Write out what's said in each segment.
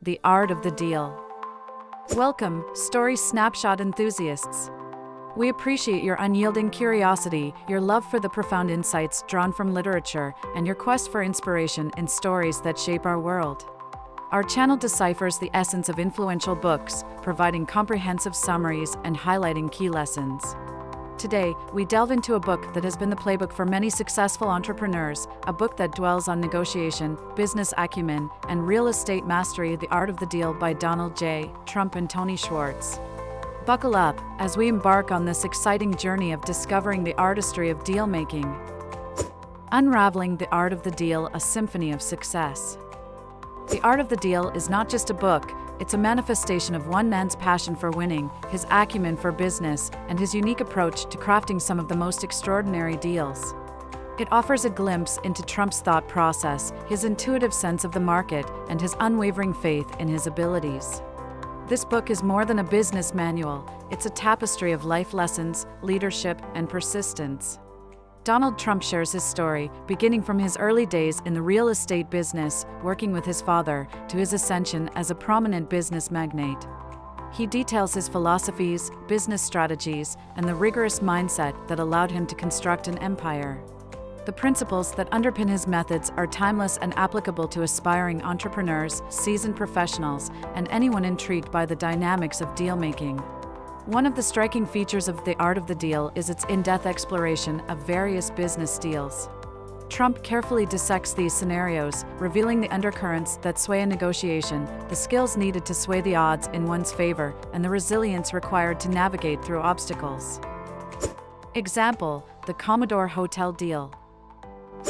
The Art of the Deal. Welcome, Story Snapshot enthusiasts. We appreciate your unyielding curiosity, your love for the profound insights drawn from literature, and your quest for inspiration in stories that shape our world. Our channel deciphers the essence of influential books, providing comprehensive summaries and highlighting key lessons. Today, we delve into a book that has been the playbook for many successful entrepreneurs, a book that dwells on negotiation, business acumen, and real estate mastery The Art of the Deal by Donald J. Trump and Tony Schwartz. Buckle up as we embark on this exciting journey of discovering the artistry of deal making. Unraveling the Art of the Deal A Symphony of Success. The Art of the Deal is not just a book, it's a manifestation of one man's passion for winning, his acumen for business, and his unique approach to crafting some of the most extraordinary deals. It offers a glimpse into Trump's thought process, his intuitive sense of the market, and his unwavering faith in his abilities. This book is more than a business manual, it's a tapestry of life lessons, leadership, and persistence. Donald Trump shares his story, beginning from his early days in the real estate business, working with his father, to his ascension as a prominent business magnate. He details his philosophies, business strategies, and the rigorous mindset that allowed him to construct an empire. The principles that underpin his methods are timeless and applicable to aspiring entrepreneurs, seasoned professionals, and anyone intrigued by the dynamics of deal making. One of the striking features of The Art of the Deal is its in depth exploration of various business deals. Trump carefully dissects these scenarios, revealing the undercurrents that sway a negotiation, the skills needed to sway the odds in one's favor, and the resilience required to navigate through obstacles. Example The Commodore Hotel Deal.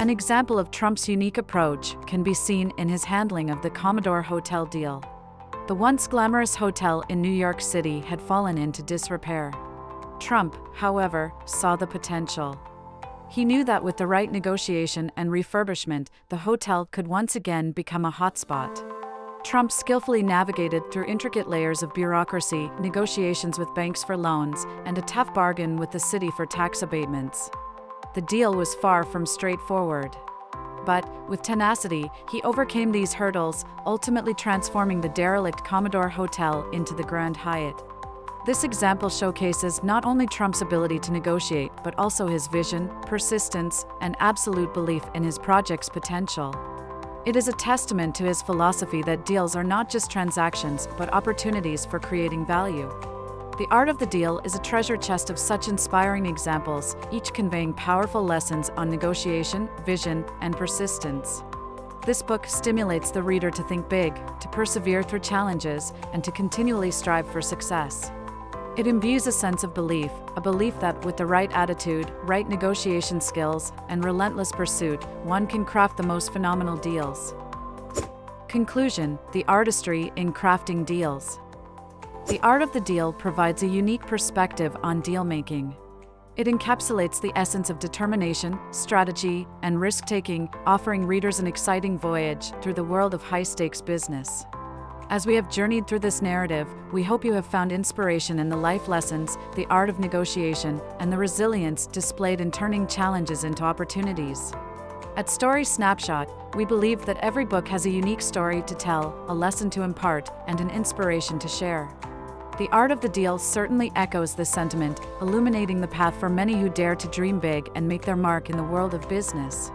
An example of Trump's unique approach can be seen in his handling of the Commodore Hotel deal. The once glamorous hotel in New York City had fallen into disrepair. Trump, however, saw the potential. He knew that with the right negotiation and refurbishment, the hotel could once again become a hotspot. Trump skillfully navigated through intricate layers of bureaucracy, negotiations with banks for loans, and a tough bargain with the city for tax abatements. The deal was far from straightforward but, with tenacity, he overcame these hurdles, ultimately transforming the derelict Commodore Hotel into the Grand Hyatt. This example showcases not only Trump's ability to negotiate, but also his vision, persistence, and absolute belief in his project's potential. It is a testament to his philosophy that deals are not just transactions, but opportunities for creating value. The Art of the Deal is a treasure chest of such inspiring examples, each conveying powerful lessons on negotiation, vision, and persistence. This book stimulates the reader to think big, to persevere through challenges, and to continually strive for success. It imbues a sense of belief, a belief that with the right attitude, right negotiation skills, and relentless pursuit, one can craft the most phenomenal deals. Conclusion The Artistry in Crafting Deals. The Art of the Deal provides a unique perspective on deal making. It encapsulates the essence of determination, strategy, and risk taking, offering readers an exciting voyage through the world of high stakes business. As we have journeyed through this narrative, we hope you have found inspiration in the life lessons, the art of negotiation, and the resilience displayed in turning challenges into opportunities. At Story Snapshot, we believe that every book has a unique story to tell, a lesson to impart, and an inspiration to share. The art of the deal certainly echoes this sentiment, illuminating the path for many who dare to dream big and make their mark in the world of business.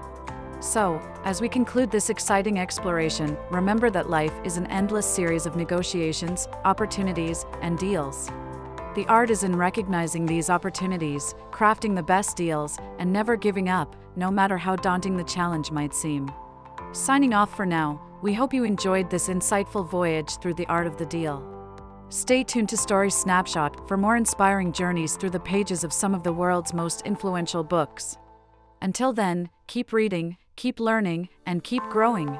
So, as we conclude this exciting exploration, remember that life is an endless series of negotiations, opportunities, and deals. The art is in recognizing these opportunities, crafting the best deals, and never giving up, no matter how daunting the challenge might seem. Signing off for now, we hope you enjoyed this insightful voyage through the art of the deal. Stay tuned to Story Snapshot for more inspiring journeys through the pages of some of the world's most influential books. Until then, keep reading, keep learning, and keep growing.